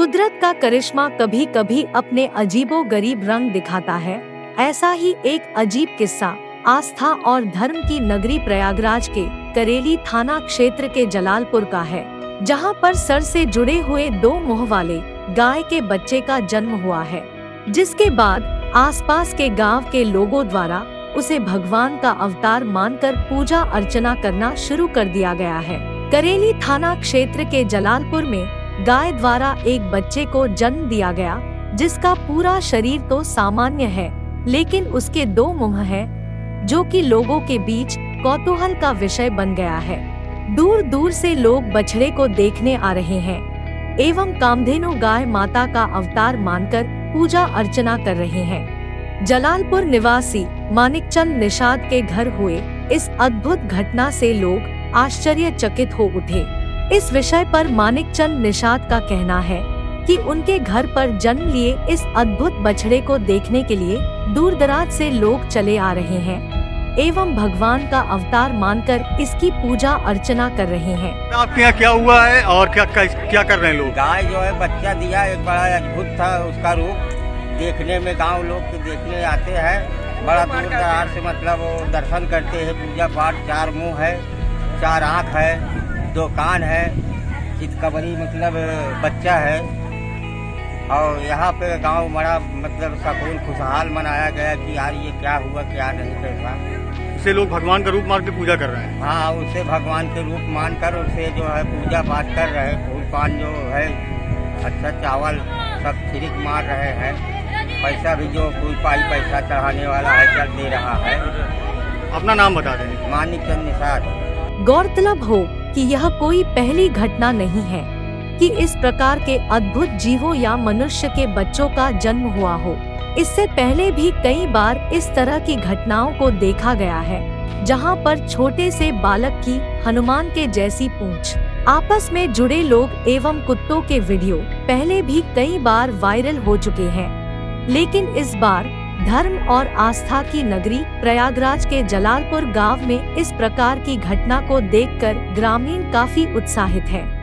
कुदरत का करिश्मा कभी कभी अपने अजीबो गरीब रंग दिखाता है। ऐसा ही एक अजीब किस्सा, आस्था और धर्म की नगरी प्रयागराज के करेली थाना क्षेत्र के जलालपुर का है, जहाँ पर सर से जुड़े हुए दो मुँह वाले गाय के बच्चे का जन्म हुआ है, जिसके बाद आसपास के गाँव के लोगों द्वारा उसे भगवान का अवतार मानकर पूजा अर्चना करना शुरू कर दिया गया है। करेली थाना क्षेत्र के जलालपुर में गाय द्वारा एक बच्चे को जन्म दिया गया जिसका पूरा शरीर तो सामान्य है लेकिन उसके दो मुँह हैं, जो कि लोगों के बीच कौतूहल का विषय बन गया है। दूर दूर से लोग बछड़े को देखने आ रहे हैं एवं कामधेनु गाय माता का अवतार मानकर पूजा अर्चना कर रहे हैं। जलालपुर निवासी मानिकचंद निषाद के घर हुए इस अद्भुत घटना से लोग आश्चर्यचकित हो उठे। इस विषय पर मानिक चंद निषाद का कहना है कि उनके घर पर जन्म लिए इस अद्भुत बछड़े को देखने के लिए दूर दराज से लोग चले आ रहे हैं एवं भगवान का अवतार मानकर इसकी पूजा अर्चना कर रहे हैं। आपके यहाँ क्या हुआ है और क्या क्या, क्या कर रहे हैं लोग? गाय जो है बच्चा दिया एक बड़ा अद्भुत था उसका रूप। देखने में गाँव लोग के देखने आते हैं। बड़ा दूर दरार से मतलब वो दर्शन करते हैं पूजा पाठ चार मुँह है चार आँख है। दो कान है चितकबरी मतलब बच्चा है। और यहाँ पे गाँव बड़ा मतलब सकून खुशहाल मनाया गया कि यार ये क्या हुआ क्या नहीं कैसा इसे लोग भगवान का रूप मान के पूजा कर रहे हैं। हाँ उसे भगवान के रूप मानकर उसे जो है पूजा पाठ कर रहे हैं। फूल पान जो है अच्छा चावल सब छिड़क मार रहे हैं। पैसा भी जो कोई पाई पैसा चढ़ाने वाला है चल दे रहा है। अपना नाम बता दें। मानिक चंद निषाद। गौरतलब हो कि यह कोई पहली घटना नहीं है कि इस प्रकार के अद्भुत जीवों या मनुष्य के बच्चों का जन्म हुआ हो। इससे पहले भी कई बार इस तरह की घटनाओं को देखा गया है, जहाँ पर छोटे से बालक की, हनुमान के जैसी पूंछ। आपस में जुड़े लोग एवं कुत्तों के वीडियो पहले भी कई बार वायरल हो चुके हैं, लेकिन इस बार धर्म और आस्था की नगरी प्रयागराज के जलालपुर गाँव में इस प्रकार की घटना को देखकर ग्रामीण काफ़ी उत्साहित हैं।